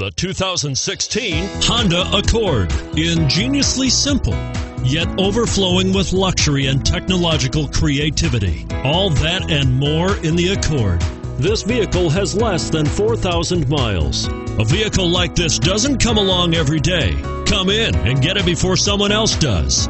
The 2016 Honda Accord. Ingeniously simple, yet overflowing with luxury and technological creativity. All that and more in the Accord. This vehicle has less than 4,000 miles. A vehicle like this doesn't come along every day. Come in and get it before someone else does.